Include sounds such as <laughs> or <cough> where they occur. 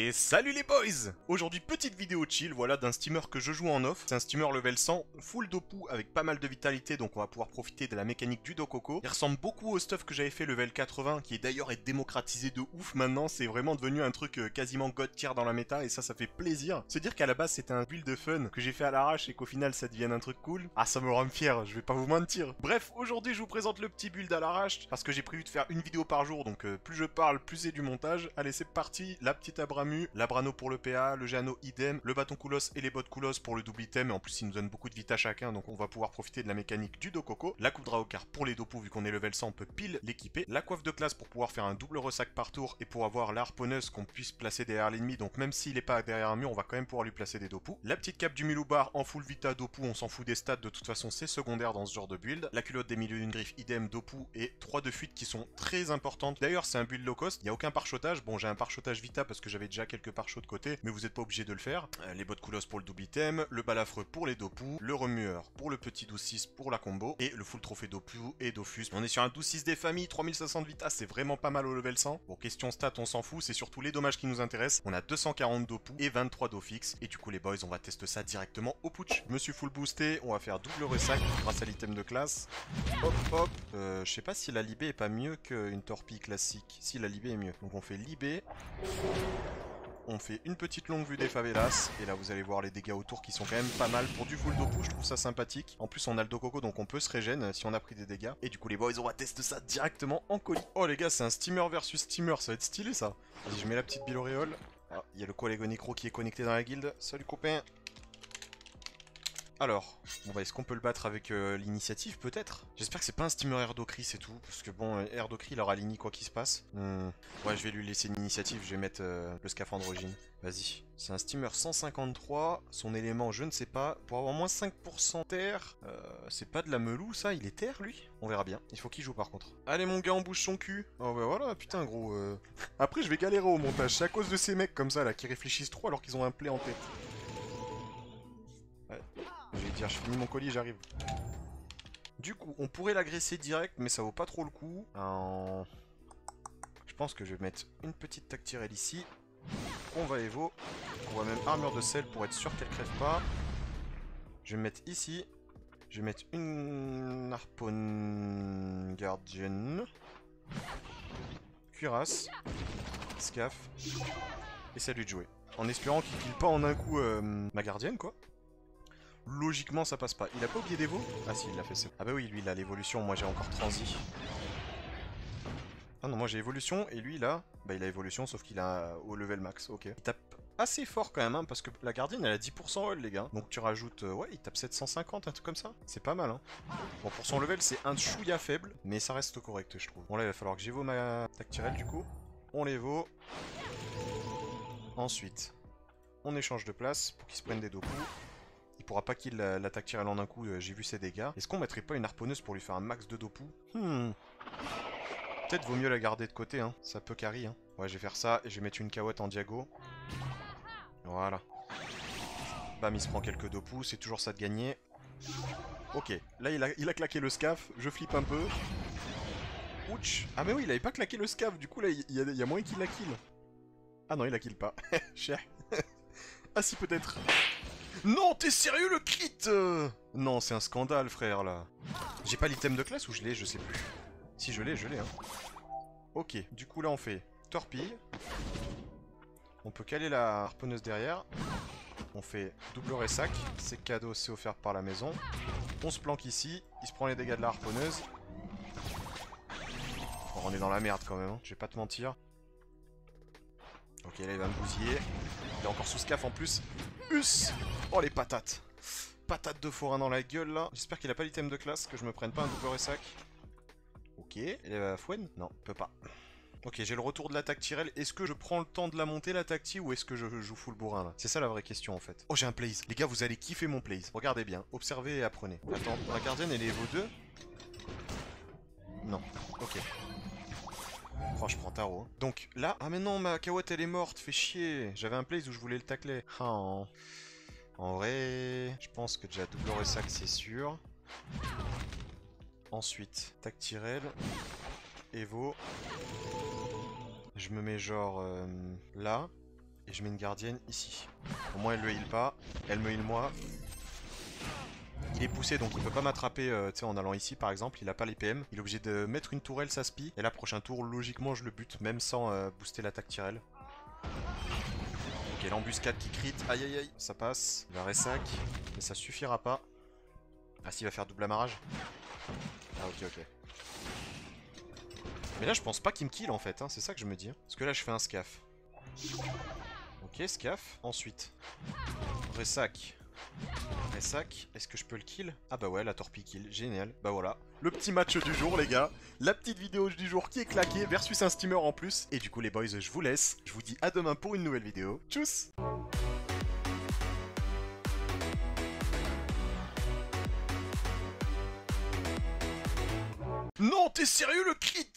Et salut les boys Aujourd'hui petite vidéo chill, voilà, d'un steamer que je joue en off. C'est un steamer level 100, full dopu avec pas mal de vitalité, donc on va pouvoir profiter de la mécanique du Dokoko. Il ressemble beaucoup au stuff que j'avais fait level 80, qui est d'ailleurs est démocratisé de ouf maintenant, c'est vraiment devenu un truc euh, quasiment god tier dans la méta, et ça, ça fait plaisir. Se dire qu'à la base c'était un build de fun que j'ai fait à l'arrache et qu'au final ça devienne un truc cool, ah ça me rend fier, je vais pas vous mentir. Bref, aujourd'hui je vous présente le petit build à l'arrache, parce que j'ai prévu de faire une vidéo par jour, donc euh, plus je parle, plus c'est du montage. Allez c'est parti, la petite Abramu, l'Abrano pour le PA, le Jano idem, le bâton Koulos et les bottes Koulos pour le double item, et en plus il nous donne beaucoup de vita chacun, donc on va pouvoir profiter de la mécanique du Dokoko, la coupe Draokar pour les dopos, vu qu'on est level 100, on peut pile l'équiper, la coiffe de classe pour pouvoir faire un double ressac par tour, et pour avoir la harponneuse qu'on puisse placer derrière l'ennemi, donc même s'il est pas derrière un mur, on va quand même pouvoir lui placer des dopous, la petite cape du Miloubar en full vita dopu, on s'en fout des stats, de toute façon c'est secondaire dans ce genre de build, la culotte des milieux d'une griffe idem dopu, et 3 de fuite qui sont très importantes, d'ailleurs c'est un build low cost, il n'y a aucun parchotage, bon j'ai un parchotage vita parce que j'avais déjà quelques parchots de côté, mais vous n'êtes pas obligé de le faire. Euh, les bottes coolos pour le double item, le balafreux pour les dopous, le remueur pour le petit 12-6 pour la combo, et le full trophée dopu et dofus. On est sur un 12-6 des familles, 3500 de vita, c'est vraiment pas mal au level 100. Bon, question stats, on s'en fout, c'est surtout les dommages qui nous intéressent. On a 240 dopous et 23 dofix, et du coup les boys, on va tester ça directement au putsch. Je me suis full boosté, on va faire double ressac grâce à l'item de classe. Hop hop, euh, je sais pas si la libé est pas mieux qu'une torpille classique. Si la libé est mieux. Donc on fait libé on fait une petite longue vue des favelas, et là vous allez voir les dégâts autour qui sont quand même pas mal pour du full dopu, je trouve ça sympathique. En plus on a le Dokoko donc on peut se régène si on a pris des dégâts. Et du coup les boys on va tester ça directement en colis. Oh les gars c'est un steamer versus steamer, ça va être stylé ça. Vas-y je mets la petite biloréole. Ah, il y a le Qualégonicro qui est connecté dans la guilde. Salut copain alors, bon bah est-ce qu'on peut le battre avec euh, l'initiative peut-être? J'espère que c'est pas un steamer Erdocri c'est tout, parce que bon, Erdocri il aura l'ini quoi qu'il se passe. Hmm. Ouais je vais lui laisser l'initiative, je vais mettre euh, le scaphandre Ogine. Vas-y. C'est un steamer 153, son élément je ne sais pas. Pour avoir moins 5% terre, euh, c'est pas de la melou ça, il est terre lui? On verra bien, il faut qu'il joue par contre. Allez mon gars on bouge son cul Oh bah voilà, putain gros. Après je vais galérer au montage, c'est à cause de ces mecs comme ça là qui réfléchissent trop alors qu'ils ont un play en tête. Ouais. Je vais dire, je finis mon colis, j'arrive. Du coup, on pourrait l'agresser direct, mais ça vaut pas trop le coup. Je pense que je vais mettre une petite tactirelle ici. On va Evo. On va même armure de sel pour être sûr qu'elle crève pas. Je vais mettre ici. Je vais mettre une Harpoon Guardian. Cuirasse. Scaf. Et salut de jouer. En espérant qu'il kill pas en un coup euh, ma gardienne, quoi logiquement ça passe pas. Il a pas oublié d'Evo Ah si, il l'a fait, Ah bah oui, lui il a l'évolution, moi j'ai encore transi. Ah non, moi j'ai évolution, et lui là, bah il a évolution, sauf qu'il a au level max, ok. Il tape assez fort quand même, hein, parce que la gardienne elle a 10% all les gars. Donc tu rajoutes, euh, ouais, il tape 750, un truc comme ça. C'est pas mal, hein. Bon, pour son level c'est un chouïa faible, mais ça reste correct je trouve. Bon là il va falloir que j'évo ma tactirelle du coup. On l'évo. Ensuite, on échange de place pour qu'il se prenne des deux pourra pas qu'il l'attaque tirelle en un coup, euh, j'ai vu ses dégâts. Est-ce qu'on mettrait pas une harponneuse pour lui faire un max de dopu Hmm. Peut-être vaut mieux la garder de côté, hein. Ça peut carry, hein. Ouais, je vais faire ça et je vais mettre une cahotte en diago. Voilà. Bam, il se prend quelques dopous, c'est toujours ça de gagner. Ok, là il a, il a claqué le scaf, je flippe un peu. Ouch Ah mais oui, il avait pas claqué le scaf, du coup là il y, a, y a moyen qu'il la kill. Ah non, il la kill pas. <laughs> Cher. <laughs> ah si, peut-être. Non, t'es sérieux le crit euh Non, c'est un scandale, frère, là. J'ai pas l'item de classe ou je l'ai Je sais plus. Si je l'ai, je l'ai, hein. Ok, du coup, là, on fait torpille. On peut caler la harponneuse derrière. On fait double ressac. C'est cadeau, c'est offert par la maison. On se planque ici. Il se prend les dégâts de la harponneuse. on est dans la merde quand même, hein. je vais pas te mentir. Ok, là il va me bousiller. Il est encore sous scaf en plus. Us Oh les patates Patate de forain dans la gueule là. J'espère qu'il a pas l'item de classe, que je me prenne pas un double ressac. Ok, et la fouenne? Non, peut pas. Ok, j'ai le retour de l'attaque Tyrell. Est-ce que je prends le temps de la monter, la tacti, ou est-ce que je joue full bourrin, là? C'est ça la vraie question, en fait. Oh, j'ai un plays. Les gars, vous allez kiffer mon plays. Regardez bien. Observez et apprenez. Attends, la gardienne, elle est Evo 2 Non. Ok. Oh, je prends tarot. Hein. Donc, là... Ah, mais non, ma Kawat, elle est morte. Fait chier. J'avais un plays où je voulais le tacler. Oh... En vrai, je pense que déjà double ressac c'est sûr. Ensuite, tactirel, Evo. Je me mets genre euh, là. et je mets une gardienne ici. Au moins elle le heal pas, elle me heal moi. Il est poussé donc il peut pas m'attraper euh, en allant ici par exemple, il a pas les PM. Il est obligé de mettre une tourelle, ça spie. Et là prochain tour, logiquement je le bute, même sans euh, booster l'attaque Tyrell. Ok, l'embuscade qui crit, aïe aïe aïe, ça passe. Il va mais ça suffira pas. Ah s'il va faire double amarrage Ah ok ok. Mais là je pense pas qu'il me kill en fait, hein, c'est ça que je me dis. Parce que là je fais un scaf. Ok, scaf. Ensuite, ressac. Ressac, est-ce que je peux le kill? Ah bah ouais, la torpille kill, génial. Bah voilà. Le petit match du jour les gars. La petite vidéo du jour qui est claquée versus un steamer en plus. Et du coup les boys, je vous laisse. Je vous dis à demain pour une nouvelle vidéo. Tchuss Non, t'es sérieux le crit